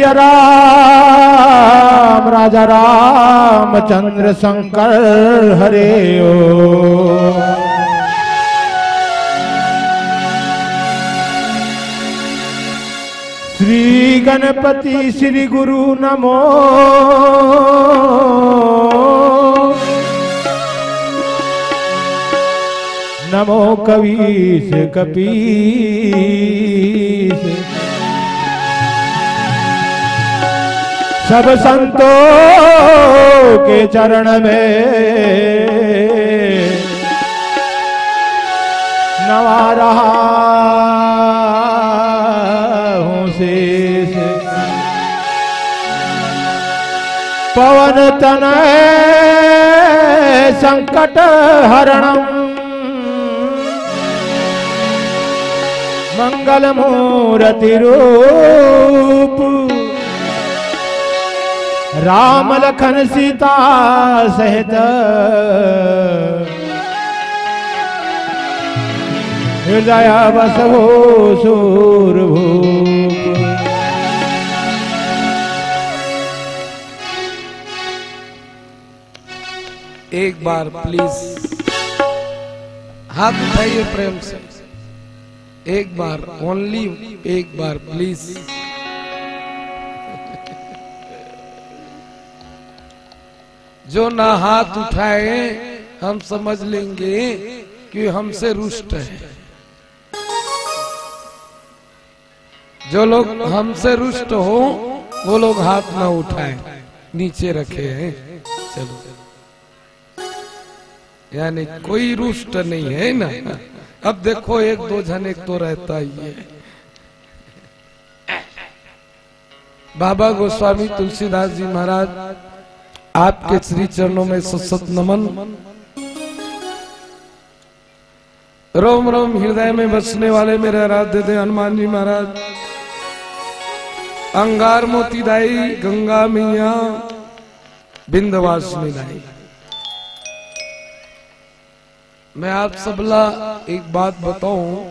प्रिय राम, राजा राम चंद्र शंकर, हरे ओ। श्री गणपति श्री गुरु नमो। नमो कवीश कपीश सब संतों के चरण में नवा रहा हूँ पवन तन संकट हरणम। मंगल मूर्ति रूप राम लखन सीता सहित। हृदय बस हो सूरभूप एक बार प्लीज़ हाथ उठाइए प्रेम से। एक बार ओनली एक बार प्लीज़ जो ना हाथ उठाए, हम समझ लेंगे कि हमसे रुष्ट है। जो लोग हमसे रुष्ट हो, वो लोग हाथ ना उठाए, नीचे रखे हैं। चलो। यानी कोई रुष्ट नहीं है ना? अब देखो, एक दो जन एक तो रहता ही है। बाबा गोस्वामी तुलसीदास जी महाराज आपके श्री चरणों में सत नमन रोम रोम, हृदय में बसने वाले मेरे आराध्य थे हनुमान जी महाराज। अंगार मोती दाई, गंगा मैया, बिंदवासिनी दाई। मैं आप सबला एक बात बताऊँ।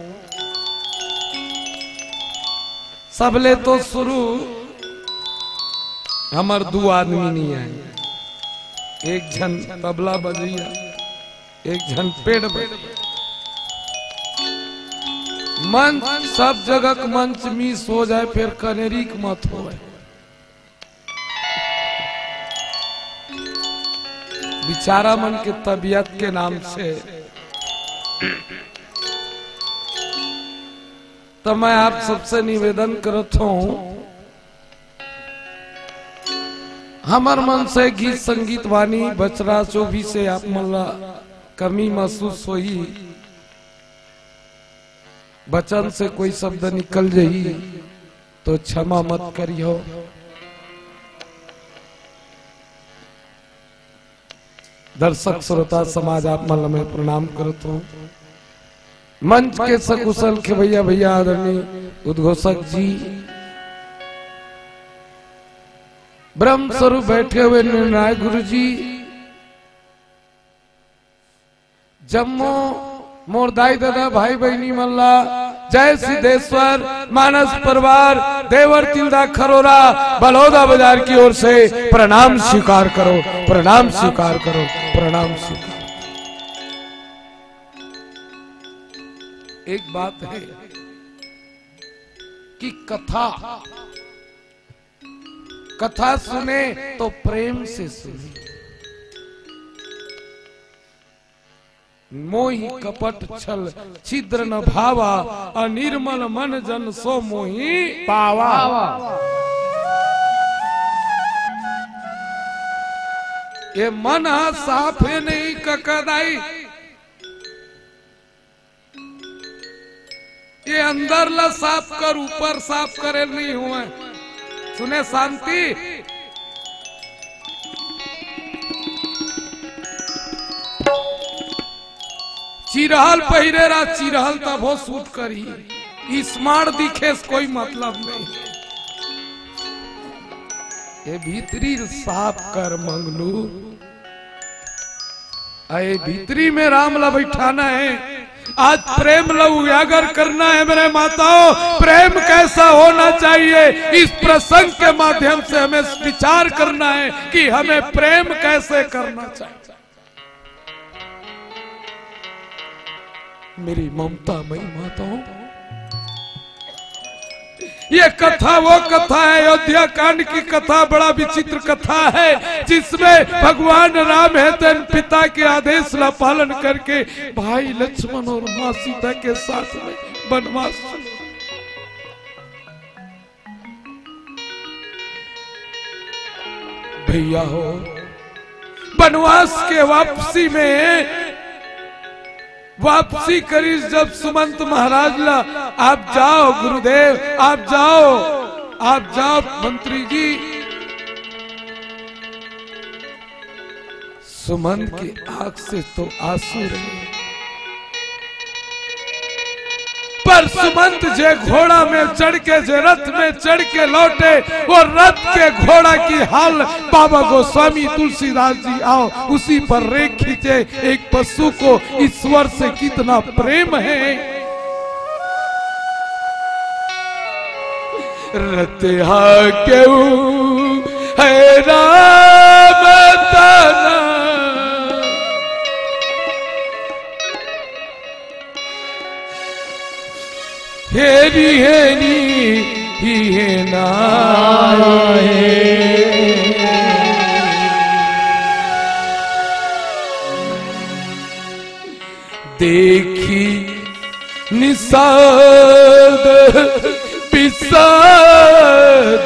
सबले तो शुरू हमार दो आदमी नहीं आए। एक झन तबला बजैया, एक झन पेड़ मंच, सब जगह मंच मिस हो जाए फिर कनेरी मत हो बिचारा मन के तबीयत के नाम से। तो मैं आप सबसे निवेदन करता हूँ हमार मन से गीत संगीत वाणी बचरा जो भी से आप मल्ला कमी महसूस होई। बचन से कोई शब्द निकल जाई तो क्षमा मत करियो दर्शक, श्रोता, समाज, आप मल में प्रणाम करत हूँ। मंच के सकुशल के भैया भैया आदरणीय उद्घोषक जी ब्रह्म स्वरूप बैठे हुए निर्णायक गुरु जी जम्मू मोरदाई दादा, भाई बहनी, मल्ला, जय सिद्धेश्वर मानस परिवार, देवर तिलदा, खरोरा, बलौदा बाज़ार की ओर से प्रणाम स्वीकार करो, प्रणाम स्वीकार करो, प्रणाम स्वीकार एक बात है कि कथा कथा सुने तो प्रेम से सुने। मोही कपट छल, छिद्र न भावा, अनिर्मल मन जन सो मोही पावा। ये मन साफ़ है नहीं ककदाई। ये अंदर ला साफ़ कर, ऊपर साफ़ करे नहीं हुए। सुने शांति। चिरहल पहिरे रा, चिरहल तब सूट करी। स्मार्ट दिखे कोई मतलब नहीं। ये भीतरी साफ़ कर मंगलू। अरे भीतरी में राम ला बैठाना है। आज प्रेम लव उजागर करना है मेरे माताओं। प्रेम कैसा होना चाहिए? इस प्रसंग के माध्यम से हमें विचार करना है कि हमें प्रेम कैसे करना चाहिए। मेरी ममता मई माताओं ये कथा वो कथा है अयोध्या कांड की कथा, बड़ा विचित्र कथा है, जिसमें भगवान राम है तेन पिता के आदेश का पालन करके भाई लक्ष्मण और माँ सीता के साथ में वनवास चले। भैया हो, वनवास के वापसी में वापसी करी जब सुमंत महाराज ला आप जाओ गुरुदेव, आप जाओ आप जाओ मंत्री जी। सुमंत की आँख से तो आँसू रहे। पर सुमंत जे घोड़ा में चढ़ के, जे रथ में चढ़ के लौटे, वो रथ के घोड़ा की हाल बाबा गोस्वामी तुलसीदास जी, आओ, उसी पर रेख खींचे। एक पशु को ईश्वर से कितना प्रेम है। रतिहा क्यों है हेरी ही है देखी निषाद पिसाद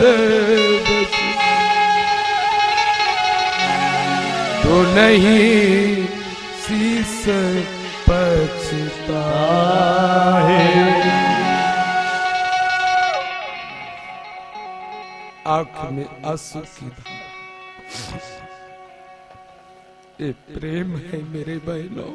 तो नहीं में आँसू की धार ये प्रेम है मेरे बहनों।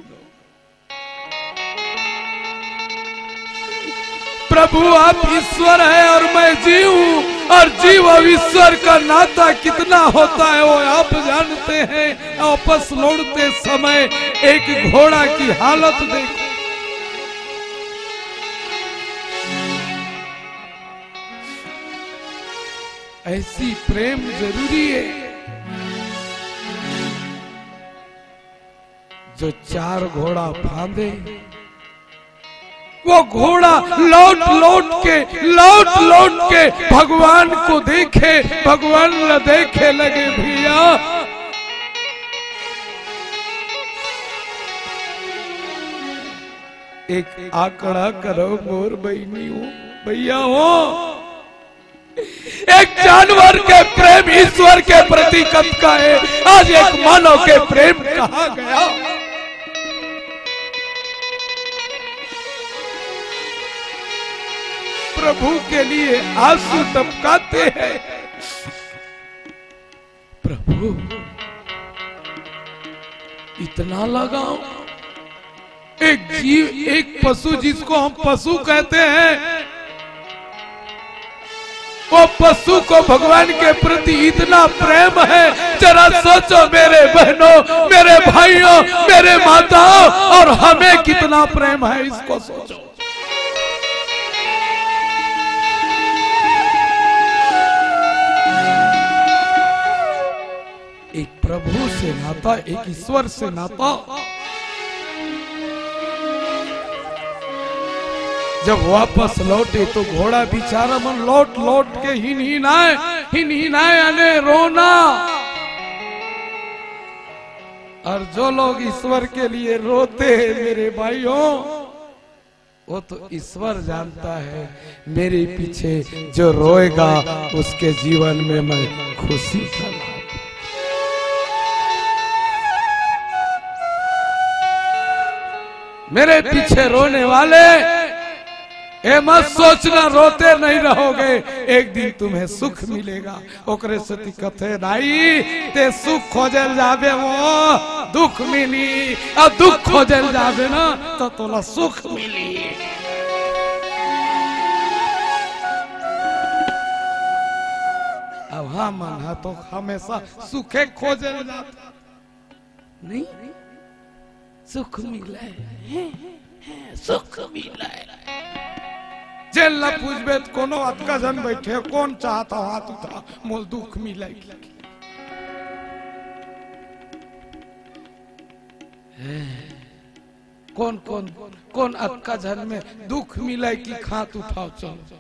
प्रभु, आप ईश्वर है और मैं जीव हूँ, और जीव और ईश्वर का नाता कितना होता है, वो आप जानते हैं। आपस लौटते समय एक घोड़ा की हालत देखो। ऐसी प्रेम ज़रूरी है जो चार घोड़ा फांदे, वो घोड़ा लौट लौट के, लौट लौट के भगवान को देखे, भगवान न देखे लगे भैया। एक आंकड़ा करो मोर बहनी हो, भैया हो। एक जानवर के प्रेम ईश्वर के प्रति कब का है? आज एक मानव के प्रेम कहा गया? प्रभु के लिए आँसू टपकाते हैं। प्रभु, इतना लगाओ। एक जीव, एक पशु जिसको हम पशु कहते हैं वो पशु को भगवान के प्रति इतना प्रेम है, जरा सोचो मेरे बहनों, मेरे भाइयों, मेरे माताओं, और हमें कितना प्रेम है, इसको सोचो। एक प्रभु से नाता, एक ईश्वर से नाता। जब वापस लौटे तो घोड़ा बिचारा मन लौट लौट के हिन हिन आए, हिन हिन आए अने रोना। और जो लोग ईश्वर के लिए रोते हैं, मेरे भाइयों, वो तो ईश्वर जानता है, मेरे पीछे जो रोएगा, उसके जीवन में मैं खुशी मेरे पीछे रोने वाले ए मत सोचना, रोते नहीं रहोगे। एक दिन तुम्हें सुख मिलेगा। ओकरे सती कथे नाई, ते सुख खोजल जाबे वो, दुख मिली। और दुख खोजल जाबे ना तो तोला सुख मिली। अब हाँ मन है तो हमेशा सुखे खोजल जाता। नहीं, सुख मिले सुख मिले जेल ला पूछबे तो कोनो अतका जन बैठे, कौन चाहता हाथ उठा, मोल दुख मिले कौन कौन कौन अक्का जन में दुख मिले कि खात उठाओ, चलो।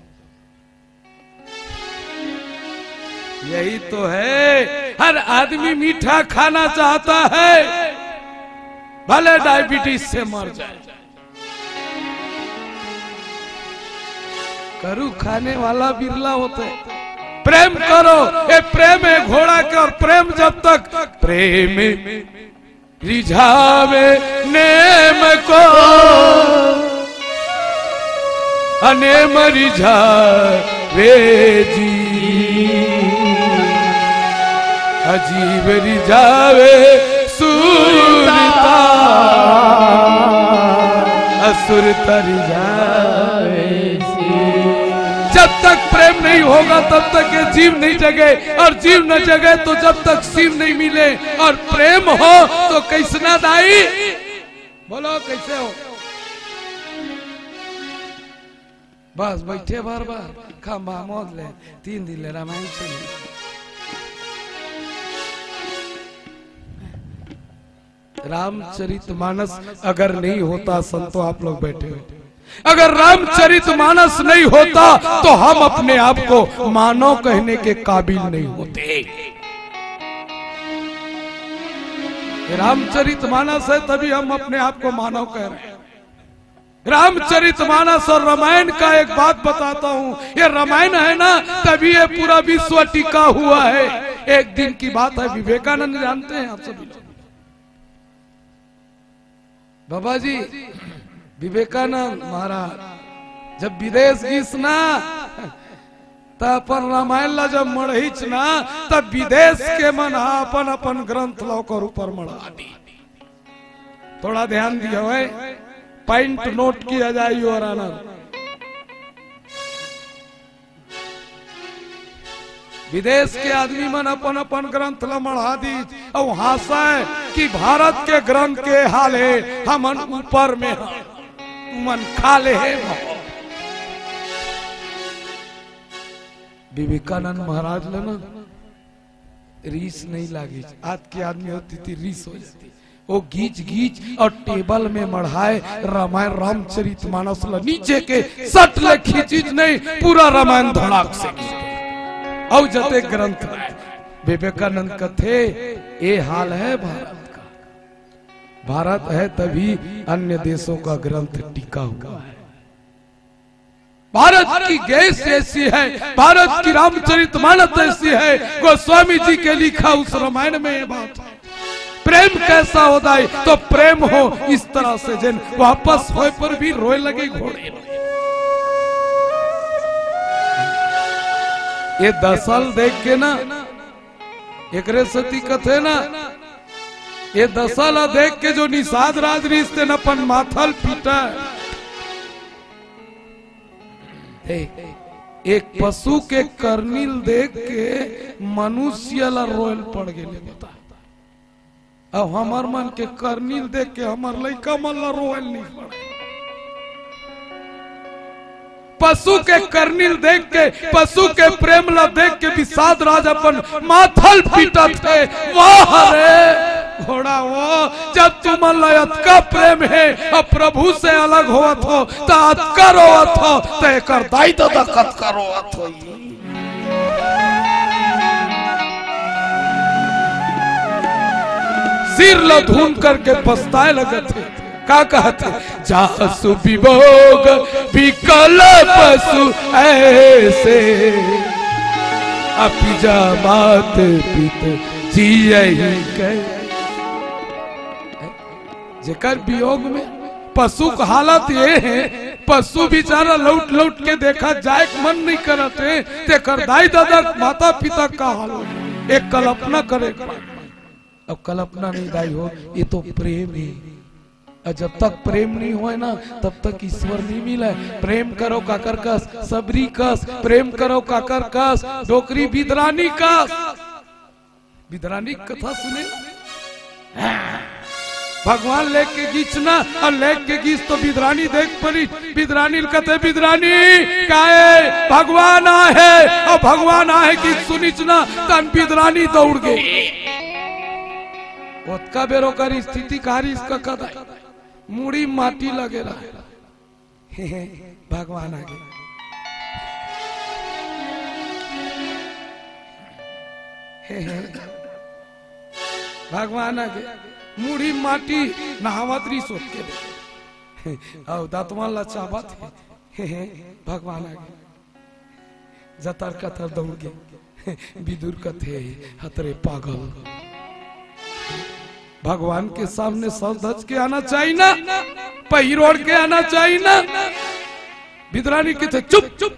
यही तो है, हर आदमी मीठा खाना चाहता है, भले डायबिटीज़ से मर जाए। करू, खाने वाला बिरला होता। प्रेम करो, ये प्रेम है घोड़ा के, और प्रेम जब तक प्रेम रिझावे नेम को। अनेम रिझावे जी। अजीब रिझावे सूरता। असुर तर नहीं होगा तब तक ये जीव नहीं जगे। और जीव न जगे तो जब तक शिव नहीं मिले। और प्रेम हो तो कैसना दाई? बोलो, कैसे हो? बस बैठे बार बार। खा मोद ले। तीन दिन ले रामायण चले रामचरित मानस अगर नहीं होता संतो आप लोग बैठे हो। अगर रामचरित मानस नहीं होता तो हम अपने आप को मानव कहने के काबिल नहीं होते। रामचरित मानस है, तभी हम अपने आप को मानव कह रहे हैं। रामचरित मानस और रामायण का एक बात बताता हूँ। ये रामायण है ना, तभी ये पूरा विश्व टिका हुआ है। एक दिन की बात है, विवेकानंद जानते हैं आप सभी लोग। बाबा जी विवेकानंद महाराज, जब विदेश गीस ना अपन रामायण ला जब मढ़ीच ना तब विदेश के मन अपन अपन ग्रंथ लौकर ऊपर मढ़ा दी थोड़ा ध्यान दिया है पॉइंट नोट किया जाए योर आनर विदेश के आदमी मन अपन अपन ग्रंथ ला मढ़ा दी और हासा कि भारत के ग्रंथ के हाल है, हमन ऊपर में हैं। मन खाले है। विवेकानंद महाराज ले ना रीस नहीं लागी। आज के आदमी होती थी रीस हो जाती। वो गीच गीच और टेबल में मढ़ाए, रामायण, रामचरित मानस नीचे के सट ले खींचीज नहीं, पूरा रामायण धड़ाक से और जते ग्रंथ विवेकानंद कथे ये हाल है भारत भारत है तभी अन्य देशों का ग्रंथ टिका हुआ है। भारत की गैस ऐसी है, भारत की रामचरित मानस ऐसी है, गोस्वामी जी के लिखा उस रामायण में ये बात है। प्रेम कैसा होता है तो प्रेम हो इस तरह से जिन, वापस होए पर भी रोए लगे घोड़े। ये दसल देख के ना एकरे सती कथे ना ये दसल देख के जो निषाद राज रिश्ते न अपन माथल पीटा देख एक पशु के कर्निल देख के मनुष्य ला रोयल पड़ गए बता। अब हमार मन के कर्निल देख के हमार लड़का मन ला रोयल नहीं पड़े। पशु के कर्निल देख के, पशु के प्रेम ला देख के विषाद राज अपन माथल पीटा थे वाह रे! घोड़ा वो, जब तुम लयत का प्रेम है, अब प्रभु से अलग हो तो हो तो एक दाई तो दखत का रोवत हो सिर लो धून करके पछताए लगे थे का कहते जासु विभोग विकल पशु ऐसे। अपिजा मात पित जिये जेकर वियोग में पशु का हालत ये है, पशु बेचारा लौट लौट के देखा जाए मन नहीं करते ते कर दाई दादा माता पिता का हाल हो एक कल्पना करे। अब कल्पना नहीं दाई हो, ये तो प्रेम है। जब तक प्रेम नहीं होए ना, तब तक ईश्वर नहीं मिला प्रेम करो काकर कस, सबरी कस, प्रेम करो काकर कस, डोकरी बिदरानी कस। बिदरानी कथा सुने? भगवान लेख के गीचना और लेख के गीच तो बिदरानी देख पड़ी। बिदरानी कहते बिदरानी, काहे? भगवान आहे और भगवान आहे की सुनिचना तन बिदरानी दौड़ गई। ओतका बेरोकर स्थिति कारी इसका कदा मुड़ी माटी लगे रहा भगवान आगे। भगवान आगे। मुड़ी माटी नहावतरी सोच के औ दातवान लचावत है। भगवान आगे। जतर कतर दौड़ गए विदुर कथे, हतरे पागल। भगवान के सामने सर धज के आना चाहिए ना। पहिरोड़ के आना चाहिए ना। विदरानी किथे, चुप चुप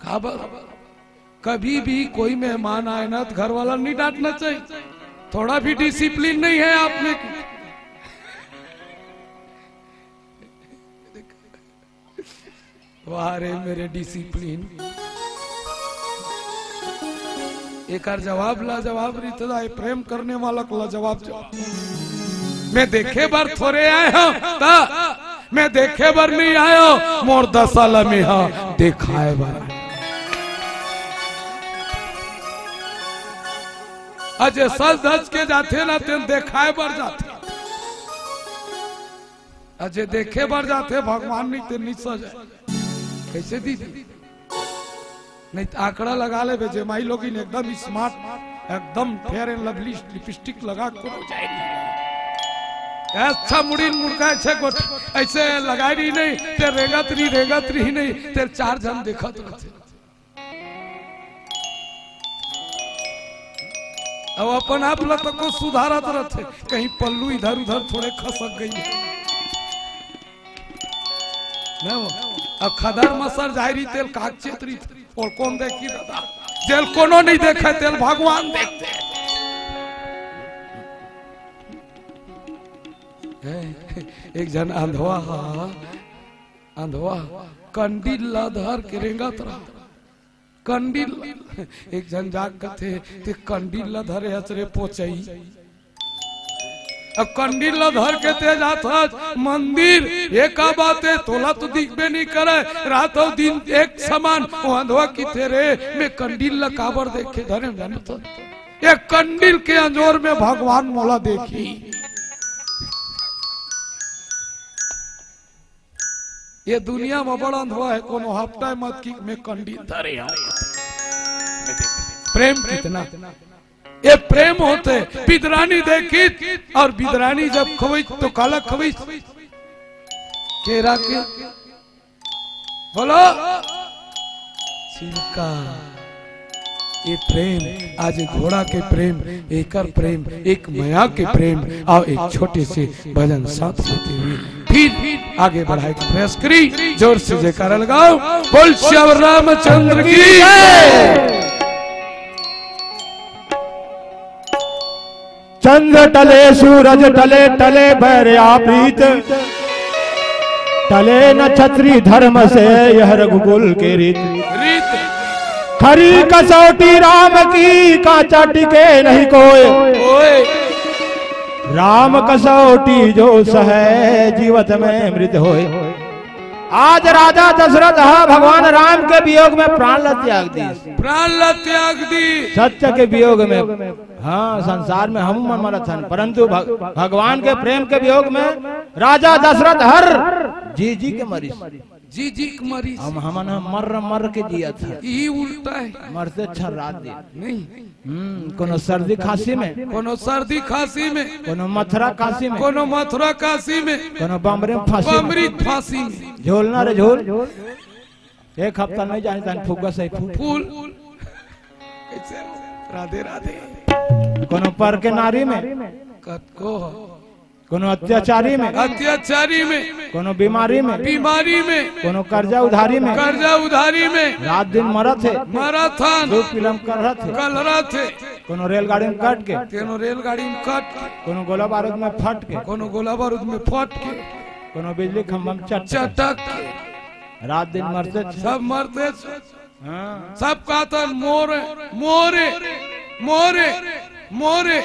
खबर कभी भी कोई मेहमान आए ना तो घर वाला नहीं डांटना चाहिए। थोड़ा भी डिसिप्लिन नहीं है आप में वाह रे मेरे डिसिप्लिन एक आर जवाब ला जवाब रीतदा है प्रेम करने वाला को ला जवाब। मैं देखे बार थोड़े आए हो, ता। मैं देखे बार नहीं आयो मोर दस साल में हा है बार। अजय सज धज के जाते ना तेन देखाए बार जाते अजय देखे बार जाते भगवान नहीं तेन नहीं सज। कैसे दीदी? नहीं तो आंकड़ा लगा ले बेजे माई लोग एकदम स्मार्ट एकदम फेयर एंड लवली लिपस्टिक लगा के जाएगी अच्छा मुड़ी मुड़का, ऐसे ऐसे लगाई नहीं, ते रेगत रही रेगत रही नहीं तेरे चार जन देखत रहते अब अपन आप लग को सुधारत रहते। कहीं पल्लू इधर उधर थोड़े खसक गई। अब खदर मसर जाहिरी तेल कागचेत रही और कौन देखी दादा? जेल कोनो नहीं देखे, तेल भगवान देखते। एक जन अंधवा अंधवा, कंडील लधर के रेंगत रहा। कंडील एक जन जाग थे, ते कंडील लधर हचरे पोचई। अब कंडील धर के तेज हाथ मंदिर, एक बात है तोला तो दिखबे नहीं करे। रातों दिन एक समान वो अंधवा की तेरे में कंडील काबर देखे? धरे जाने तो। एक कंडील के अंजोर में भगवान मोला देखी। ये दुनिया में बड़ा अंधवा है, कोनो हफ़्ता मत की में कंडील धरे प्रेम कितना? ये प्रेम होते बिदरानी देखी और बिदरानी जब खबई तो काला खबई केरा के बोलो। छिलका ये प्रेम, आज घोड़ा के प्रेम एकर प्रेम, एक माया के प्रेम और एक छोटे से भजन साथ लेते हुए फिर आगे बढ़ाए प्रयास करी। ज़ोर से जयकारा लगाओ। बोल श्याम रामचंद्र की चंद्र टले सूरज टले टले भैरया प्रीत टले नक्षत्री धर्म से यह रघुकुल के रीत। रीत। खरी कसौटी राम की काचा टिके नहीं कोय राम कसौटी जो सह जीवत में मृत होए। आज राजा दशरथ हा भगवान राम के वियोग में प्राण ल त्याग दी प्राण ला त्याग दी सत्य के वियोग में हाँ संसार में हम मरत हन परंतु भग, भगवान के प्रेम के वियोग में राजा दशरथ हर जी जी के मरी जी जी के मरीज़। हम हमन मर मर के जिया था। ई उल्टा है। मरते अच्छा रात दिन। नहीं। हम्म कोनो सर्दी खांसी में? कोनो सर्दी खांसी में। कोनो मथुरा काशी में? कोनो मथुरा काशी में। कोनो बम्बरे में फांसी अमृत फांसी झोल ना रे झोल। एक हफ़्ता नहीं जाने तान फुग्गा सही फूल। फूल। राधे राधे। कोनो पर के नारी में? कतको। कोनो अत्याचारी में अत्याचारी में कोनो बीमारी में बीमारी में कोनो कर्जा उधारी में कर्जा उधारी में रात दिन मरत है फ़िल्म कर रहे थे कलरा थे कोनो रेलगाड़ी में कट के तेनो रेलगाड़ी में कट के कोनो गोला बारूद में फट के कोनो गोला बारूद में फट के कोनो बिजली खंभा में चट चटक के रात दिन मरते सब मरते। हाँ। सब कहता मोरे मोरे मोरे मोरे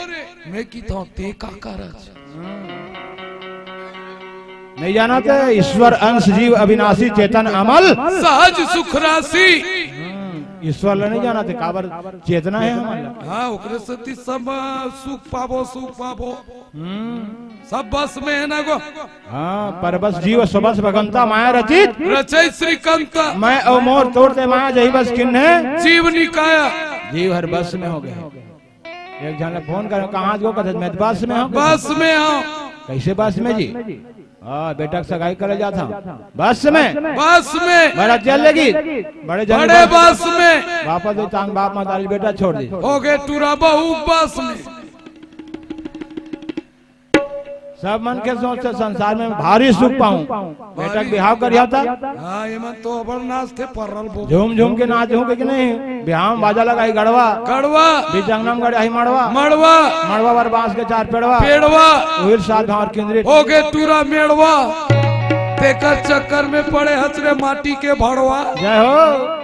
मैं की तो ते का करज नहीं जाना थे ईश्वर अंश जीव अविनाशी चेतन अमल। सहज सुख राशि। ईश्वर ला नहीं जाना थे काबर चेतना है हमारा हाँ सब सुख पाबो सुख पाबो सब बस में है ना गो? हाँ पर बस जीव स्वबस भगवंता माया रचित। रचय श्रीकांत। मैं और मोर तोड़ते माया जही बस किन्ने जीव निकाया। जीव हर बस में हो गए। एक जन फ़ोन कर कहाँ जो कहते मैं तो बस में हूँ। बस में हूँ। कैसे बस में जी? हाँ बेटा सगाई करे जाता हूँ। बस में? बस में। बड़ा चल लगी। बड़े बड़े बस में। वापस दो चाँद बाप माता बेटा छोड़ दी। हो गए टूरा बहू बस में। सब मन के सोचते संसार में भारी सुख पाऊँ। बेटा बिहाव कर था हाँ तो अबर नाच थे परल बो झूम झूम के नाच झूम के कि नहीं बिहाव में बाजा लगाई गड़वा कड़वा बीच अंगनम गड़े आई मड़वा मड़वा मड़वा पर बाँस के चार पेड़वा। पेड़वा। उहिर साथ भावर केंद्रित हो गए टूरा मेड़वा। तेकर चक्कर में पड़े हचरे माटी के भड़वा। जय हो।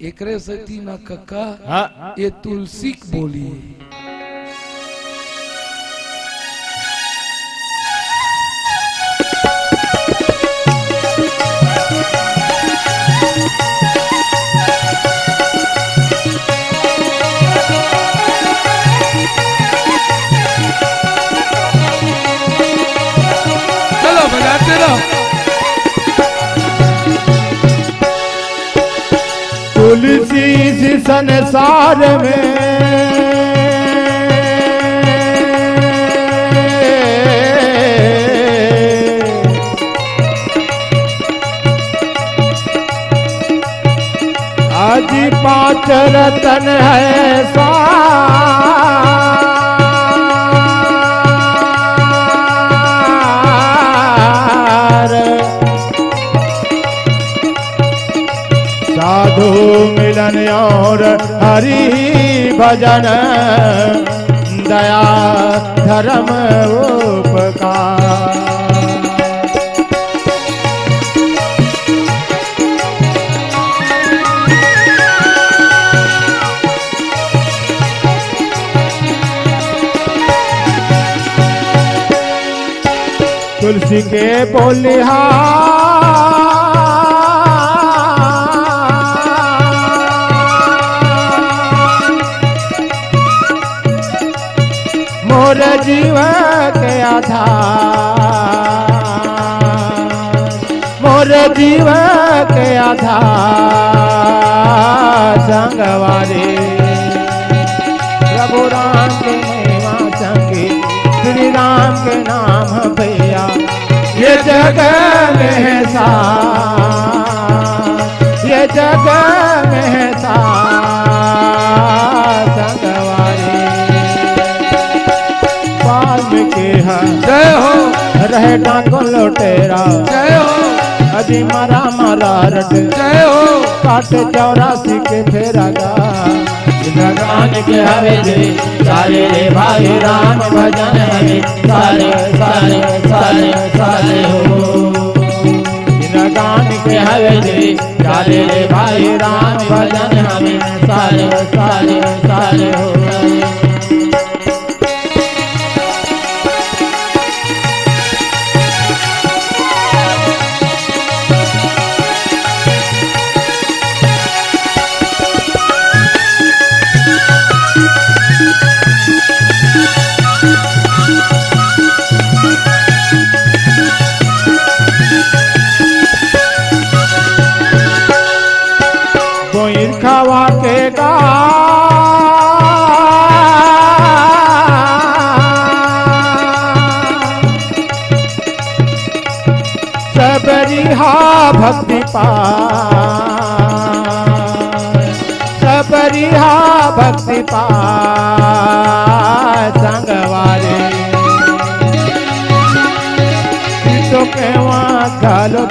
एकरे से तीना कक्का हाँ। ये तुलसी बोली। रहो तुलसी सी संसार में। आज पाँच रतन है सार। मिलन और हरि भजन। दया धर्म उपकार। तुलसी के बोलिहार आधार मोर जीव के आधार संगवारी प्रभु राम के महिमा संगे श्री राम के नाम भैया। ये जग में सार, ये जग में है है जय हो। रहे डाको लोटेरा। जय हो। अजी मारा मारा रट। जय हो। काट चौरासी के फेरागा भगवान के हवे दे सारे रे भाई राम भजन हवे सारे सारे सारे सारे हो। गान के हवे सारे रे भाई राम भजन हवे सारे सारे सारे हो।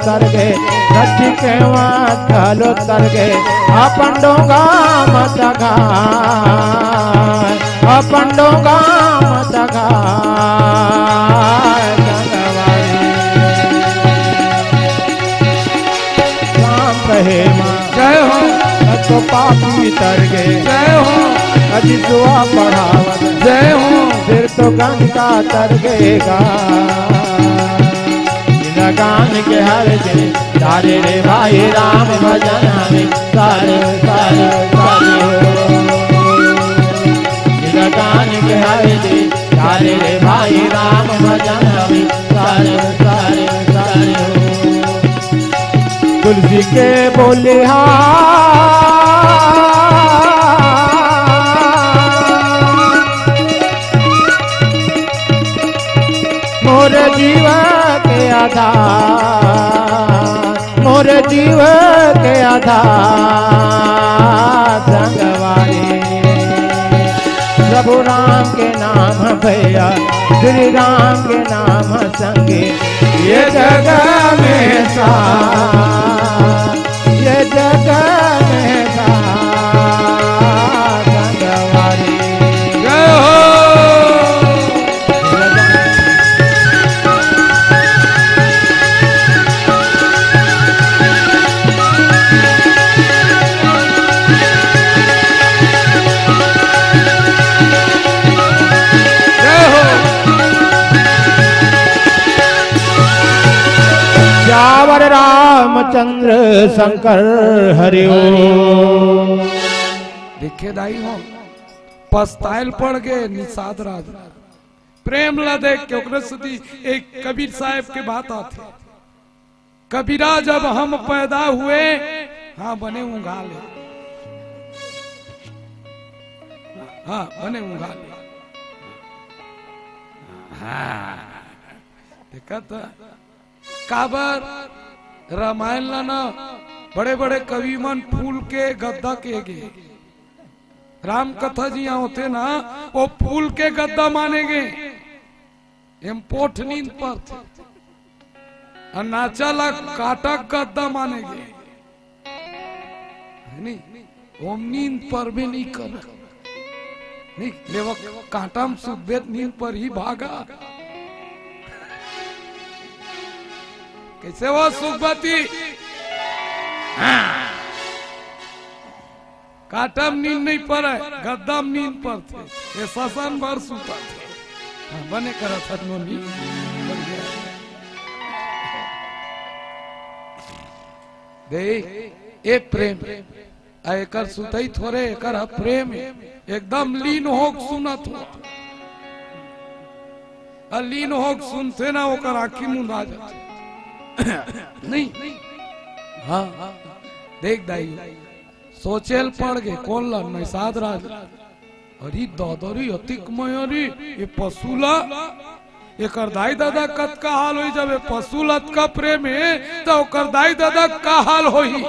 तर गए रच केवा तर गए अपन डोंगा मत घाय अपन डोंगा मत घाय संगवारी राम कहे माँ जय हो। तो पापी तर गए जय हो। अजितुआ पढ़ावत। जय हो। फिर तो गंगा का तरगेगा। गान के हर दिन। सारे रे भाई राम भजन हमें सारे तारे तारे हो गान के हर दे तारे रे भाई राम भजन हमें सारे तारे सारे हो तुलसी के बोले मोर आधार मोर जीव के आधार संगवारी। प्रभु राम के नाम भैया, श्री राम के नाम संगे। ये जगह में सा रामचंद्र शंकर हरिओ देखे दाई हो, पस्तायल पड़ गए निषाद राज। प्रेम ला देख सुधी एक कबीर साहब के बात आते कबीरा जब हम पैदा हुए हाँ बने उंगाले। हाँ बने उंगाले। हाँ देखा था काबर रामायण लाना बड़े बड़े कवि मन फूल के गद्दा के गे राम कथा जी होते ना, वो फूल के गद्दा माने गए हम नींद पर नाचाला काटा गद्दा माने गए है नहीं? नींद पर भी नहीं कर। नहीं लेवा कांटा में सुबेद नींद पर ही भागा। कैसे वो सुखबती काटम नींद नहीं पड़े गद्दम नींद थे ये ससन भर सुता थे। हाँ, बने करा था नींद दे ए प्रेम। एकर सुतई थोड़े एकर हा प्रेम। एकदम लीन होक सुनत हो। आ लीन होक सुनते ना ओकर आंखी मुंद जाते। नहीं। हाँ हाँ। देख दाई, सोचेल पड़ गए, कौन ला निषाद राज। अरे दादरी अतिक मयरी ये पशुला। एकर दाई दादा कत का हाल होई, जब ये पशुलत का प्रेम है तो ओकर दाई दादा का हाल होई।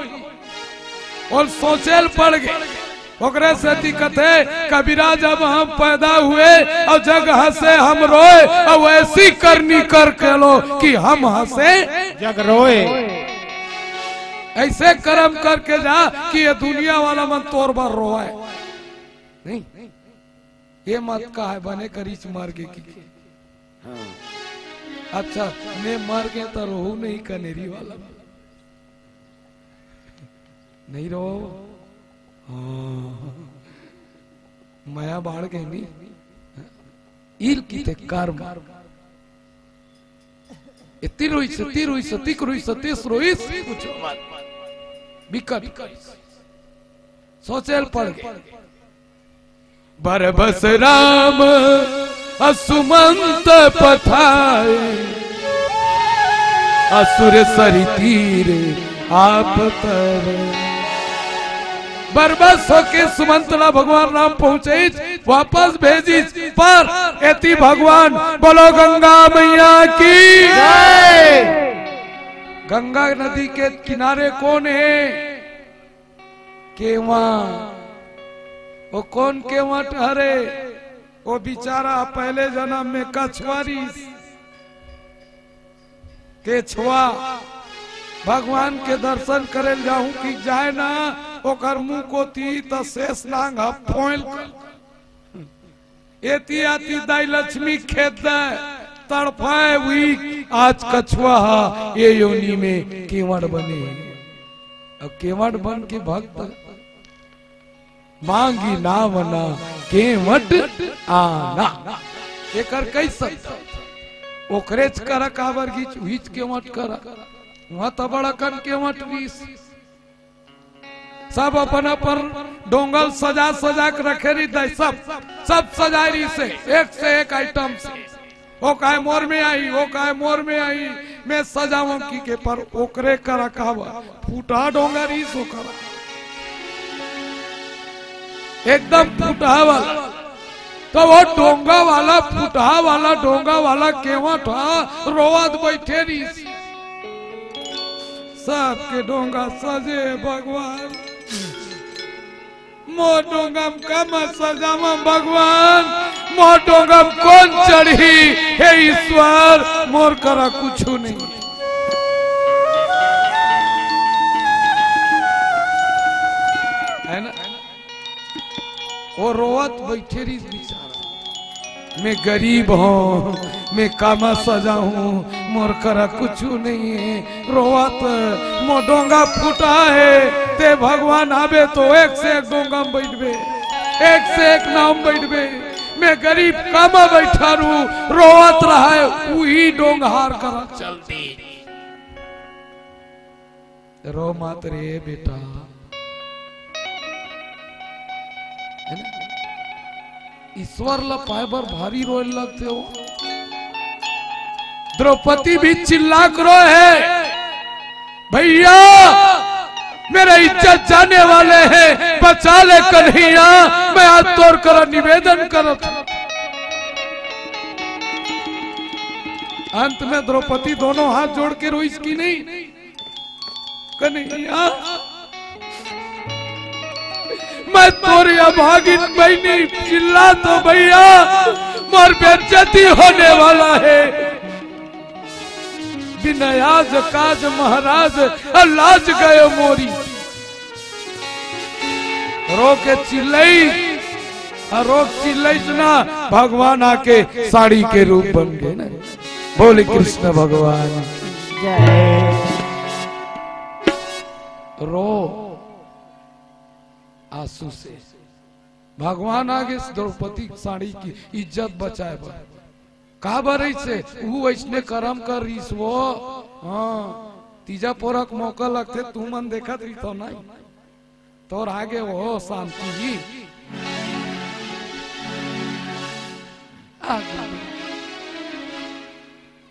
और सोचेल पड़ गए। ओकरे से दिक्कत है कबीरा जब हम पैदा हुए और जग हंसे हम रोए और ऐसी करनी कर के लो कि हम हंसे। जग रोए। ऐसे कर्म करके जा कि ये दुनिया वाला मन तोर बार रोए। नहीं ये मत का है बने करीच मार के। की अच्छा मैं मर गया तो रोहू नहीं कनेरी वाला। नहीं रो। माया बाढ़ गई नहीं ईल की थे कर्म। इतनी रोई सती रोई सती रोई सती रोई कुछ विकट सोचेल पड़ गए बरबस राम, असुमंत पठाए। असुर सरी तीर आप तर। बरबस होके सुमंतला भगवान राम पहुँचे, वापस भेजी। पर एती भगवान बोलो, गंगा मैया की गंगा नदी के किनारे कौन है? केवा। वो कौन केवा ठहरे? वो बेचारा पहले जन्म में कछुआरी केछुआ भगवान के दर्शन करे जाऊँ कि जाए ना? ओकर मुँह को ती शेष नांग फोल एती आती दाई लक्ष्मी खेत तड़फाए हुई आज कछुआ ये योनि में केवड़ बने। अब केवड़ बन के भक्त। मांगी ना मना। केवट आना। कई शब्द ओकरेच कर काबर घीच हिच केवट कर वहाँ तो बड़ा कन केवट रीस सब अपन अपन डोंगल सजा सजा के रखे रही थे सब सब सजाई रही से, एक से एक आइटम से। वो काहे मोर में आई वो काहे मोर में आई, मैं सजाऊं की के पर ओकरे करा कहवा। फूटा डोंगा रही सो करा एकदम फूटा वाला तो वो डोंगा वाला, फूटा वाला डोंगा वाला केवा था रोवत बैठे रही सबके डोंगा सजे भगवान। मोर डोंगम कम सजाम भगवान। मोर डोंगम कौन चढ़ी? हे ईश्वर, मोर करा कुछ नहीं। है ना? वो रोवत बैठे रही बेचारा। मैं गरीब हूँ मैं कामा सजा हूँ मोर करा कुछ नहीं है। रोवत मो डोंगा फूटा है ते भगवान आवे तो एक से एक डोंगा में बैठबे एक से एक नाम बैठबे। मैं गरीब कामा बैठा रू रोवत रहा है वही डोंगहार करा। चलती रो मत रे बेटा। ईश्वर ला पाए बर भारी रोए लगते हो. द्रौपदी भी चिल्ला करो है. भैया, मेरा इज़्ज़त जाने वाले हैं. बचा ले कन्हैया, मैं हाथ तोड़ कर निवेदन करत अंत में द्रौपदी दोनों हाथ जोड़ के रोइस की नहीं? कन्हैया मैं तोरी अभागिन बहनी चिल्ला तो भैया मोर बेज्जती होने वाला है। बिनयाज काज महाराज लाज गए मोरी। रो के चिल्लई और रो चिल्लई ना भगवान आके साड़ी के रूप बन गए ना। बोले कृष्ण भगवान। जय। रो। आँसू से। भगवान आगे द्रौपदी साड़ी की इज़्ज़त बचाए बा का बरई से ऊ ऐसने कर्म कर रहीस वो। हाँ। तीजा पोरक मौका लगते, तू मन देखत रही तो नहीं। तोर आगे वो शांति। आगे।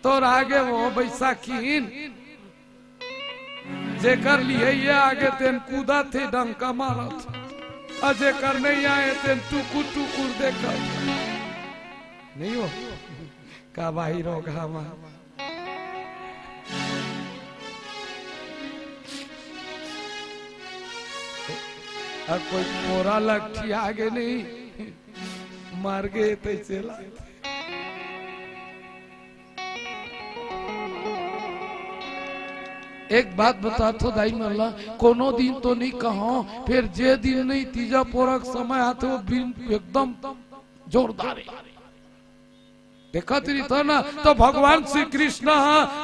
तोर आगे वो बैसाखीन जेकर लिए ये आगे तेन कूदा थे, डंका मारत और जेकर नहीं आए थे टुकुर टुकुर देखा। नहीं हो? का भाई रो घामा और कोई मोरा लठी आगे नहीं। मार गए तैसे ला एक बात बता तो दाई मल्ला, कोनो दिन तो नहीं कहो, फिर जे दिन नहीं, तीजा पोरक समय आते वो बिन एकदम जोरदार है। देखत रही था ना तो भगवान श्री कृष्ण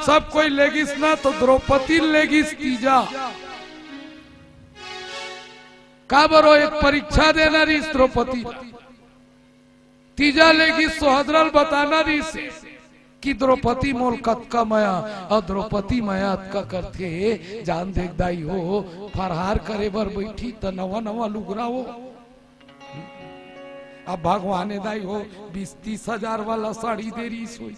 सब कोई लेगिस ना तो द्रौपदी लेगिस तीजा। का बरो एक परीक्षा देना रही द्रौपदी? तीजा लेगी सोहदरल बताना रही कि द्रौपदी मोल कतका माया, और द्रौपदी माया का करते, जान देख दाई हो, फरहार करे बर बैठी तो नवा नवा लुगरा हो। अब भगवान दाई हो, बीस तीस हज़ार वाला साड़ी दे रही सोई।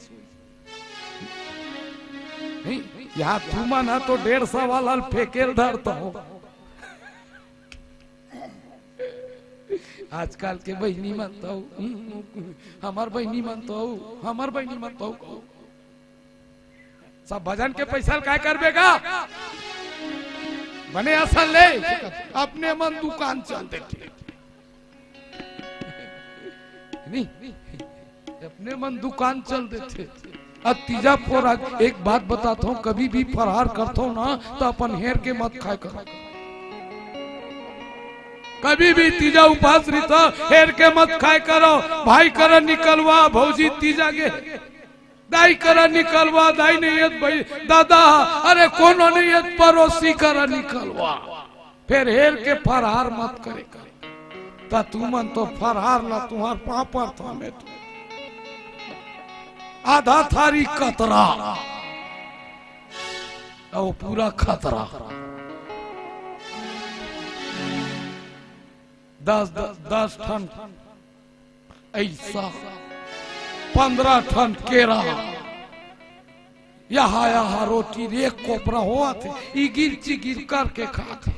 यहाँ तू माना तो डेढ़ सौ वाला फेकेल धरता हो। आजकल के बहनी मानता हूँ हमार बहनी मानता हूँ हमार बहनी मानता हूँ सब भजन के पैसा काय करबेगा बने असल ले। अपने मन दुकान चलते नहीं। अपने मन दुकान थे अब तीजा फोरा, एक बात बताता हूँ, कभी भी फरहार करता हूँ ना तो अपन हेर के मत खाए करो। कभी भी तीजा उपास रहता हेर के मत खाए करो। भाई कर निकलवा, भौजी तीजा के दाई कर निकलवा, दाई नहीं है भाई, दादा, अरे कोनो नहीं है पड़ोसी कर निकलवा। फिर हेर के फरहार मत करे करे। ता तू मन तो फरहार ला तुम्हार पापर था मैं तो। आधा थारी कतरा। वो पूरा खतरा। दस दस टन ऐसा। पंद्रह टन केरा। यहाँ यहाँ रोटी एक कोपरा हुआ थे ई गिर चिगिर करके खाते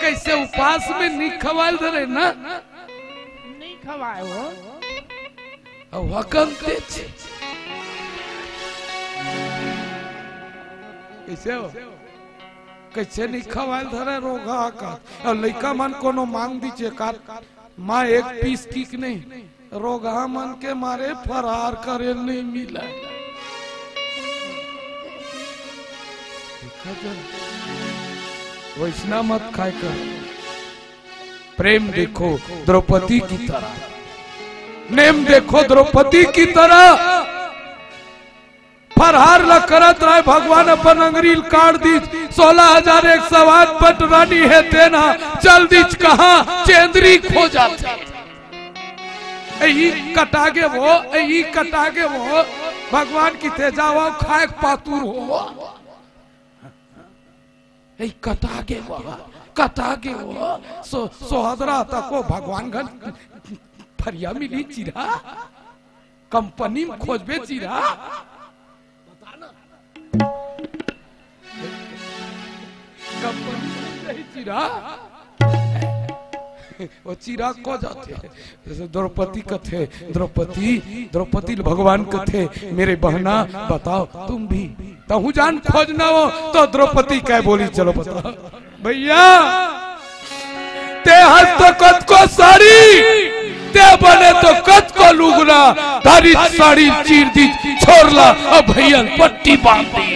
कैसे उपास में नहीं खवाल रहे ना? नहीं खवाए हो वकंते छे। कैसे हो। कैसे नहीं खवाल धरे रोगा का? और लइका मन कोनो मांग दीजिए का माँ एक पीस ठीक नहीं। रोगा मन के मारे फरार करे नहीं मिला। वैष्णव मत खाए कर। प्रेम देखो द्रौपदी की तरह। नेम देखो द्रौपदी की तरह। फरहार ल करत रहे, भगवान अपन अंग्रील काट दी सोलह हज़ार एक सौ आठ पट रानी है तेना। चल दीच कहा? चेंदरी खो जाते। यही कटागे वो यही कटागे वो। भगवान की तेजावा खाए पातुर हो। यही कटागे वो कटागे वो। सो, सोहदरा तको भगवान घन फरिया मिली चिरा। कंपनी में खोजबे चिरा। वो चिरा। को जाते जैसे द्रौपदी कथे द्रौपदी द्रौपदी भगवान कथे मेरे बहना, बताओ, तुम भी। तहु जान खोजना हो तो द्रौपदी क्या बोली, चलो बताओ। भैया, ते हंस तो कत को साड़ी। ते बने तो कत को लुगना धारी साड़ी चीर दी छोड़ला अब भैया, पट्टी बाँध। दी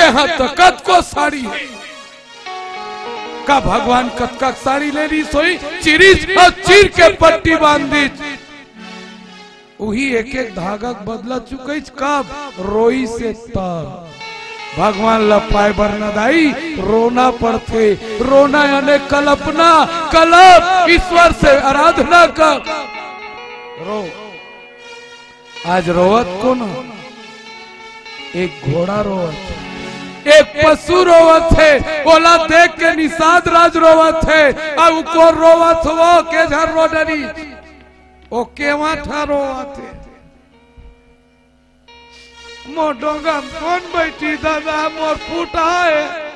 हंस तो को साड़ी। है का भगवान कत का साड़ी ले रही सोई चिरी और चीर के पट्टी बाँध। दी वही एक एक धागा बदला चुके कब? रोई से तब। भगवान लपाए बरनदाई, रोना पड़ते रोना यानी कल्पना कलप ईश्वर से आराधना कर। रो। आज रोवत को ना एक घोड़ा रोवत। है एक पशु रोवत है। बोला, देख के निषाद राज रोवत है। अब को रोवत वो के झर रो डरी ओ, केवा ठा रोवत है। मोर डोंगा कौन बैठी, दादा? मोर फूटा है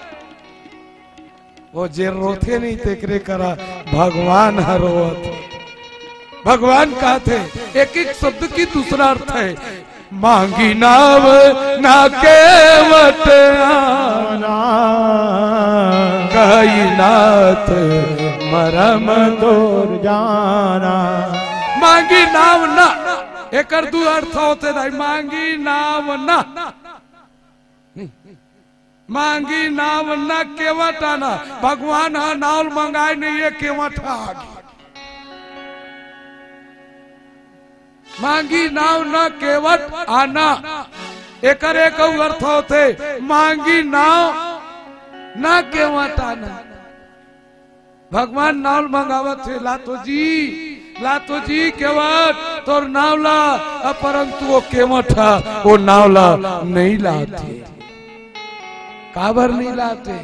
वो जे रोथे नहीं, तेकरे करा। भगवान हरोवत। भगवान का थे एक एक शब्द की दूसरा अर्थ है। मांगी नाव, ना के वट आना। कही नाथ, मरम दूर जाना। मांगी नाव ना एक दू अर्थ होते दाई मांगी नाव ना। मांगी नाव न केवट आना। भगवान हा नाव मंगाए नहीं है केवट आगे। मांगी नाव न केवट आना। एक अर्थ होते, मांगी नाव न केवट आना। भगवान नाव मंगावत थे लातो जी लातो जी केवट, तोर नावला परंतु वो केवट था वो नावला नहीं लाते। काबर नहीं लाते?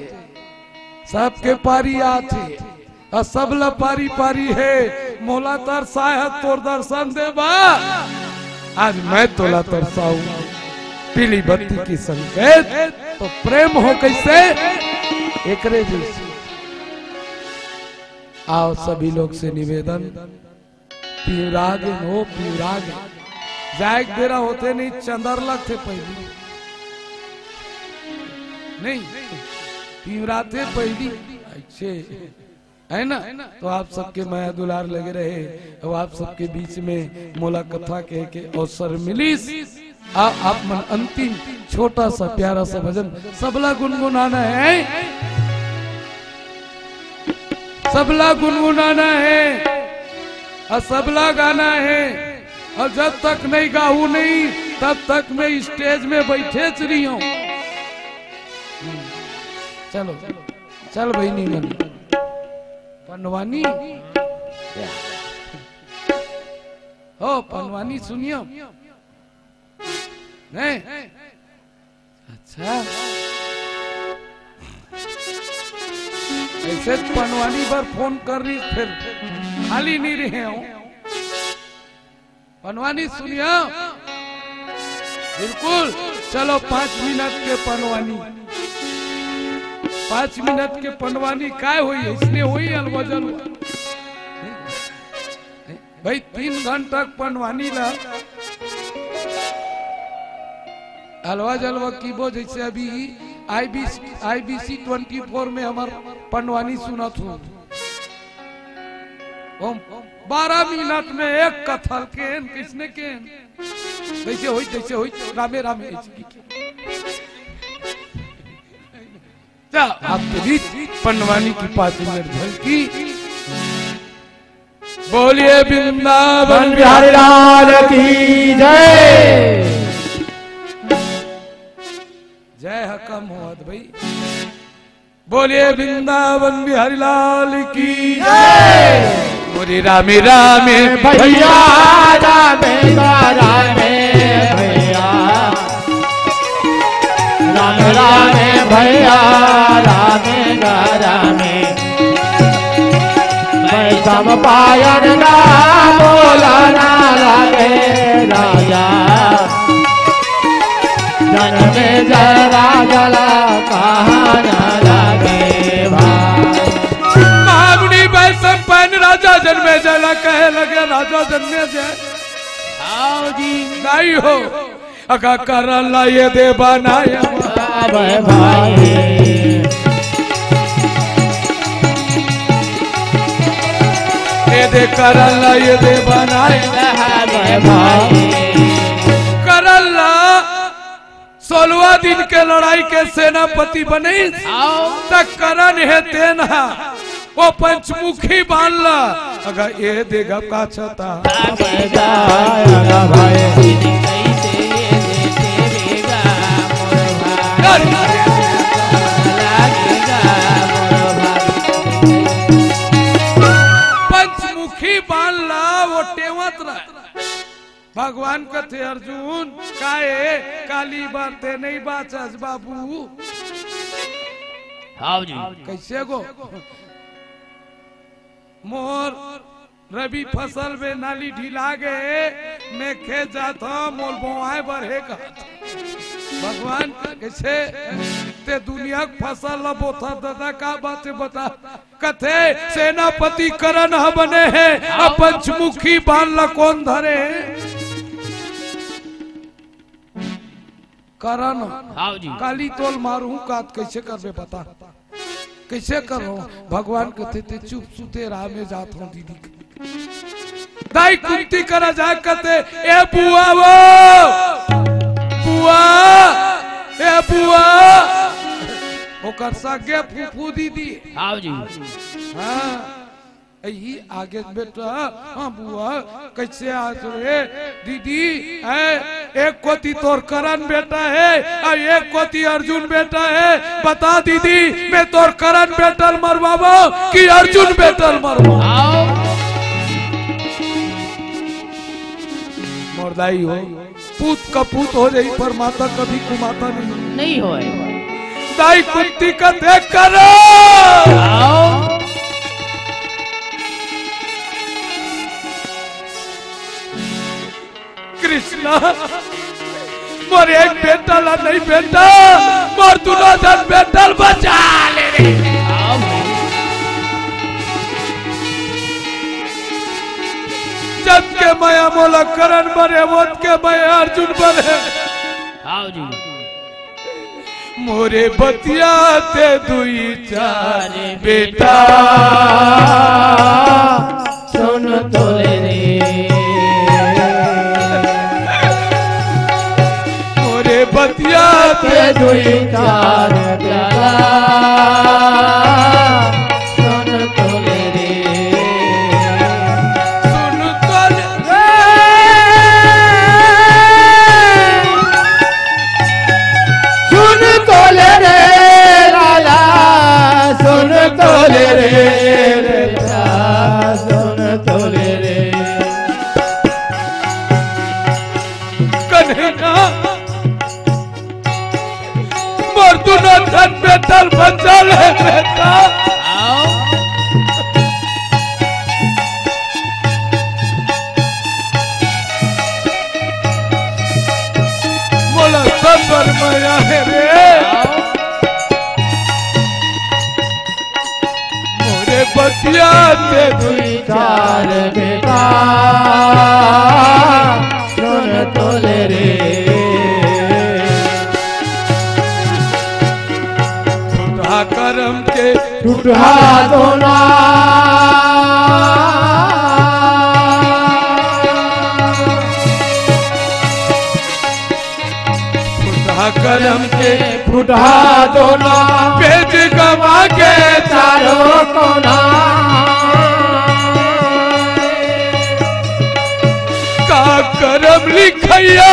सबके पारी आते। सब पारी पारी है। मोला तरसाए तोर दर्शन दे बा आज मैं तोला तरसाऊ पीली बत्ती की संकेत। तो प्रेम हो कैसे? जैसे। आओ सभी लोग से निवेदन। पीराग हो, पीराग। जायक बेरा होते नहीं, चंदर लगते पहले। नहीं पीवराते पहली। अच्छे। है ना? तो आप सबके माया दुलार लगे रहे। और आप सबके बीच में मोला कथा के के अवसर मिलीस। आ, आप मन अंतिम छोटा सा प्यारा सा भजन सबला गुनगुनाना है। सबला गुनगुनाना है। और सबला गाना है। और जब तक नहीं गाऊ नहीं तब तक मैं स्टेज में बैठे रही हूँ। चलो चल बहनी मन पनवानी। हो पनवानी सुनियो। नहीं अच्छा। ऐसे पनवानी पर फ़ोन कर रही फिर खाली नहीं रहे हो। पनवानी सुनियो। बिल्कुल। चलो पाँच मिनट के पनवानी। पाँच मिनट के पनवानी काय हुई? इसलिए हुई अलवजल। भाई, तीन घंटा पनवानी ला। हलवा जलवा की बो जैसे अभी आईबीसी ट्वेंटी फोर में हमार पनवानी सुना थू बारह मिनट में एक कथल के किसने के जैसे हुई जैसे हुई, रामे रामे जा पनवानी की पाँच मिनट झलकी बोलिए वृंदावन बिहारी लाल की जय। जय हकम मोहद भाई। बोलिए वृंदावन बिहारी लाल की जय। बोले रामे रामे भैया। रामे रामे। भैया राम रामे। भैया मैं पायन ना बोला ना लगे राजा। जन्म जरा जला कहा न लगे भाई। महामुनि वैश्व पैन राजा जन्मे जला कहे लगे राजा जन्मे जय। आओ जी। नहीं हो। अगा कर ला ये दे बनाया अब भाई। दे कर ला ये दे बनाया अब भाई करल्ला सोलवा दिन के लड़ाई के सेनापति बने। करण है तेना वो पंचमुखी बांधला अगर ये देगा का छता। भाई। पंचमुखी बांधला वो टेवत रहा। भगवान कथे अर्जुन काए काली बाते नहीं बाचस बाबू। आओ जी। कैसे गो? मोर रबी फ़सल में नाली ढिला गए। मैं खे जाता मोल बोआए बढ़े का भगवान कैसे ते दुनिया फ़सल ला बोथा दादा का बात बता? कथे सेनापति करण ह बने हैं अब पंचमुखी बाण ला कौन धरे? करण जी। काली तोल मारू कात कैसे करबे बता? कैसे करो? भगवान कहते थे चुप सुते राह में जात हूँ दीदी। दाई कुंती करा जा कहते ए बुआ वो। बुआ। ए बुआ। ओकर सगे फूफू दीदी। आओ जी। हाँ। यही आगे बेटा। हाँ बुआ कैसे आज रे? दीदी है? एक कोती तोर करण बेटा है और एक कोती अर्जुन बेटा है। बता दीदी मैं तोर करण बेटल मरवाबो कि अर्जुन बेटल मरवाबो मोरदाई हो। पूत का पूत हो जाई पर माता कभी कुमाता नहीं नहीं होए दाई कुंती का देख करो कृष्णा मोर एक बेटा ला नहीं बेटा मोर दोनों जन बेटल बचा ले रे। जब के माया मोला करण बने मोत के माया अर्जुन बने। आओ जी। मोरे बतिया ते दुई चार बेटा। सुन तो ले रे मोरे बतिया ते दुई चार प्याला बेटर बचल है बेटा आओ। सबर माया है रे। मोरे बतिया ते दुई चार बेटा सुन तोले रे। के टूटा दोना करम के फुटा दोना पेज गवा के चारों कोना। का करम लिखैया।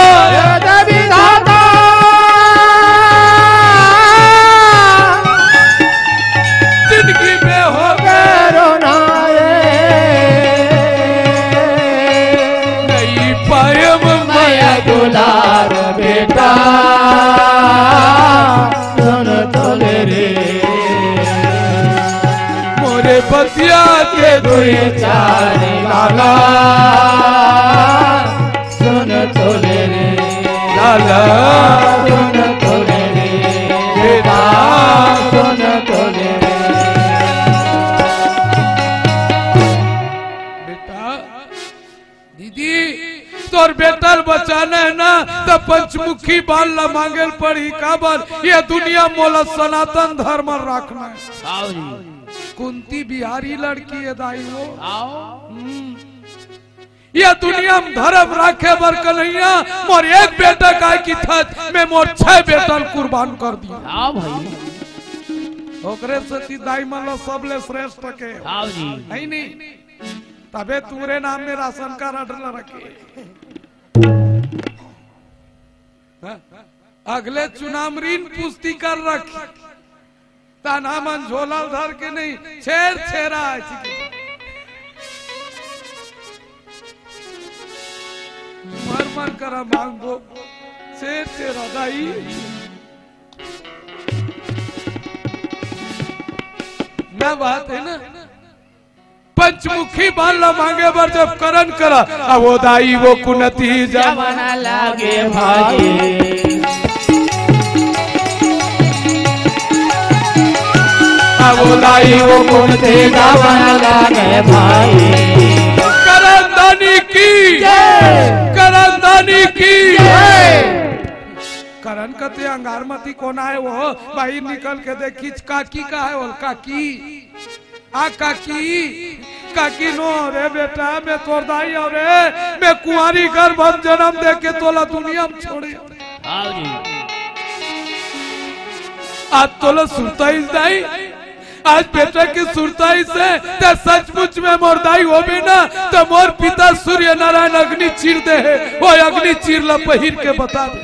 बतिया के दुई चार लाला सुन तोले रे। लाला, सुन तोले रे। बेटा, सुन तोले रे। बेटा, दीदी, तोर बेटर बचाना है ना तो पंचमुखी बाल ला मांगल पड़ी, काबर? ये दुनिया मोला सनातन धर्म रखना। है जी कुंती बिहारी लड़की है दाई वो। आओ। ये दुनिया में धर्म रखे बर कन्हैया मोर एक बेटा का की था मैं मोर छह बेटन कुर्बान कर दिया। आओ भाई। ओकरे से ती दाई मन ला सबले श्रेष्ठ के। आओ जी। है नहीं? तबे तूरे नाम में राशन कार्ड ला रखे। हाँ? अगले चुनाव ऋण पुष्टि कर रख। ताना मन झोला धर के नहीं छेर छेरा है मर मर कर मांगो शेर छेरा दाई। ना बात है ना? पंचमुखी बाल मांगे बर जब करण करा अब वो दाई वो कुनती जमाना लागे भाई वो दाई वो कुनती लागे भाई? करण दानी की करण की। करण कते अंगारमती कोना है वो? बाहर निकल के देखी काकी का है वो? काकी। आ काकी। काकी नो रे बेटा मैं तोर दाई और रे। मैं कुंवारी गर्भ हम जन्म दे के तोला दुनिया में छोड़े। आओ जी। आज तोला सुरताई दाई। आज बेटा की सुरताई से ते सचमुच में मोरदाई हो भी ना तो मोर पिता सूर्य नारायण अग्नि चीर दे है वो अग्नि चीर ला पहिर के बता दे।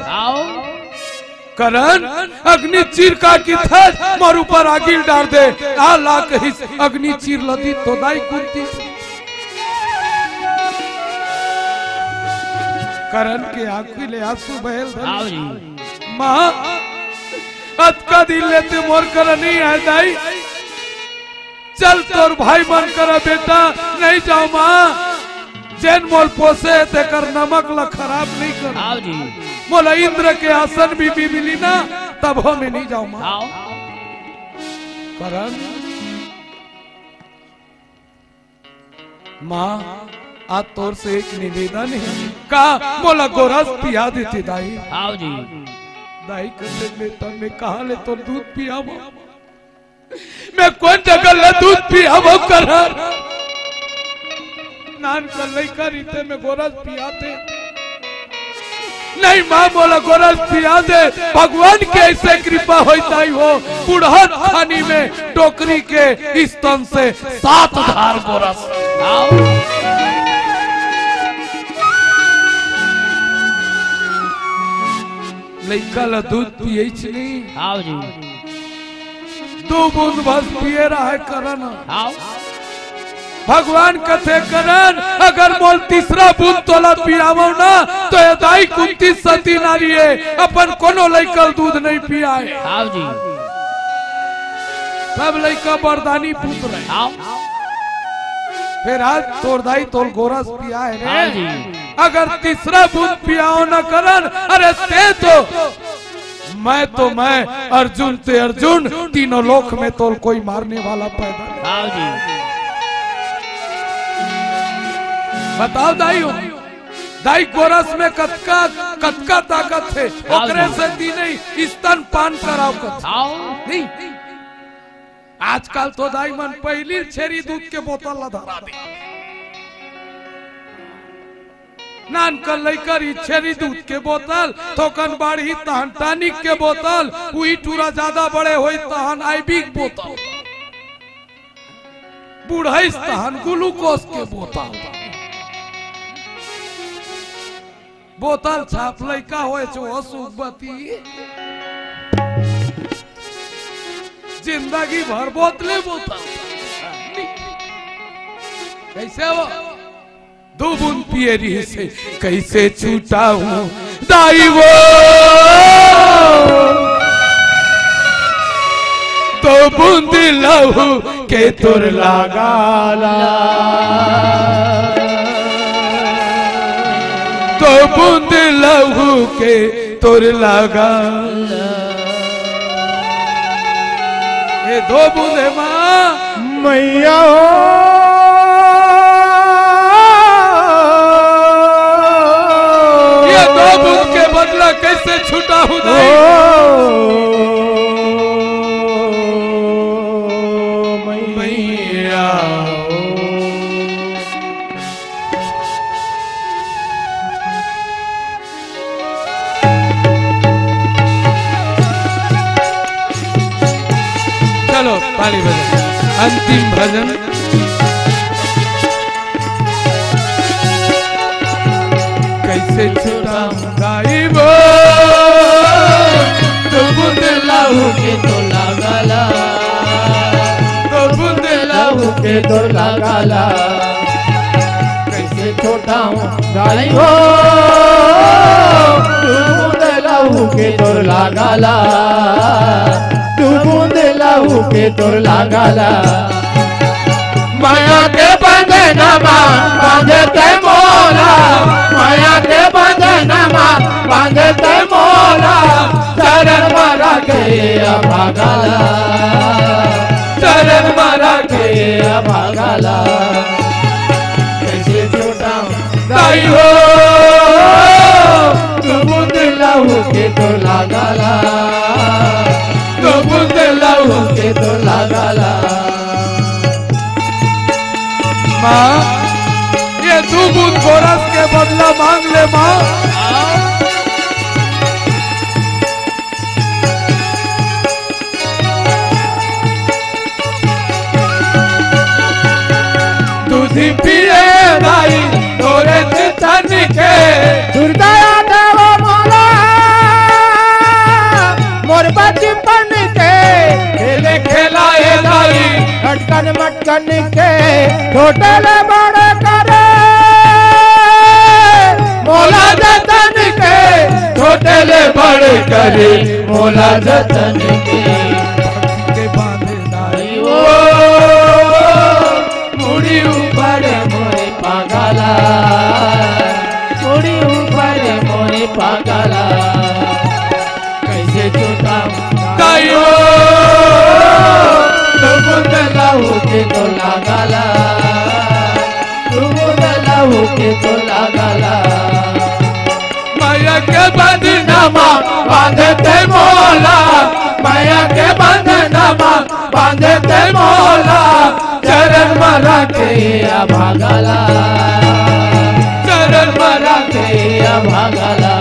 करण अग्नि चीर का की था मोर ऊपर आगिल डाल दे। आ ला कही अग्नि चीर लदी तो दाई कुंती। करण के आंखी ले आँसू बहल माँ अतका दिल लेते मोर कर नहीं है दाई। चल तोर भाई मन कर बेटा नहीं जाओ माँ। जैन मोल पोसे ते कर नमक ला खराब नहीं कर। मोला इंद्र के आसन भी, भी मिली ना तब हो में नहीं जाओ माँ। करण। माँ आज तोर से एक निवेदन है। का मोला गोरस पिया देती दाई। आओ जी। दाई करते में तो मैं कहा ले तो दूध पियावो मैं कौन जगह दूध पियावो कर नान कर लई करीते में गोरस पियाते नहीं माँ बोला गोरस पिया दे। भगवान के ऐसे कृपा होता ही हो। बुढ़त खानी में टोकरी के स्तन से सात धार गोरस लड़का ला दूध पिए नहीं आओ जी। दो बूंद बस पिए रहा है करना आओ भगवान कथे करन अगर मोल तीसरा बूंद तोला पियावो ना तो ये दाई कुंती सती नारी है। अपन कोनो लइकल दूध नहीं पियाए। आओ जी। सब लइका बरदानी पुत्र है। आओ फिर आज तोर दाई तोल गोरस पिया है हाँ जी। रे अगर तीसरा बूंद पियाओ न करन अरे ते तो मैं तो मैं अर्जुन ते अर्जुन तीनों लोक में तो कोई मारने वाला पैदा नहीं। जी। बताओ दाई हो दाई गोरस में कतका कतका ताकत है? ओकरे से दी नहीं स्तन पान कराओ कथ नहीं। आजकल तो दाई मन पहली छेरी दूध के बोतल ला धरा दे नान कर लइकर ई छेरी दूध के बोतल, थोकन बाढ़ी तहन टानिक के बोतल, उही टूरा ज़्यादा बड़े होई तहन आईबी के बोतल। बुढ़ाइस तहन ग्लूकोज के बोतल। बोतल छाप लइका होए छो असुबती ज़िंदगी भर बोतले बोतल। कैसे वो दो बूंद पिए रही से कैसे छूटा हूँ दाई वो तो बूंद लहू के तुर लगाला तो बूंद लहू के तुर लगा ये दो बूंदे माँ। मैया चलो ताली बजा अंतिम भजन। कैसे छुड़ा के तो लागला। तो बुंद लहू के तो लागला। कैसे छोटा हूँ गाई हो। तू बूंद लहू के तोर लागला। तू बूंद लहू के तोर लागला। माया के बंधनमा बांधते मोला माया के बंधनमा बांधते मोला, चरण मरा के अभागला। चरण मरा के अभागला। कैसे छोटा दाई हो तू के तो लागला। तू बुंद के तो लागला। माँ, ये दो बूंद गोरस के बदला मांग ले माँ। दूधी पिए भाई तोरे चितन के दुर्दया देव मोला मोर बचपन के खेले खेलाए खटकन मटकन के छोटे ले बड़े करे। मोला जतन के छोटे ले बड़े करे। मोला जतन के बांधते मोला माया के बंधनमा बांधते मोला चरण मरा के अभागला चरण मरा के अभागला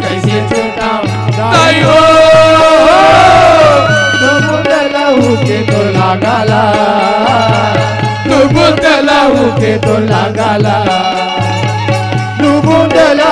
कैसे छोटा दाई लहू के तो लागला। तुम लहू के तो लागला।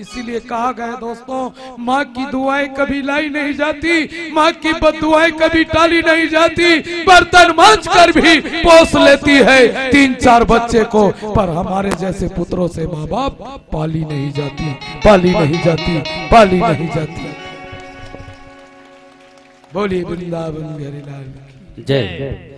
इसीलिए कहा गया दोस्तों, माँ की दुआएँ कभी लाई नहीं जाती, माँ की बदुआएँ कभी टाली नहीं जाती, बर्तन मांझ कर भी पोस लेती है तीन चार बच्चे को, पर हमारे जैसे पुत्रों से माँ बाप पाली नहीं जाती, पाली नहीं जाती, पाली नहीं जाती बोलिए की। जय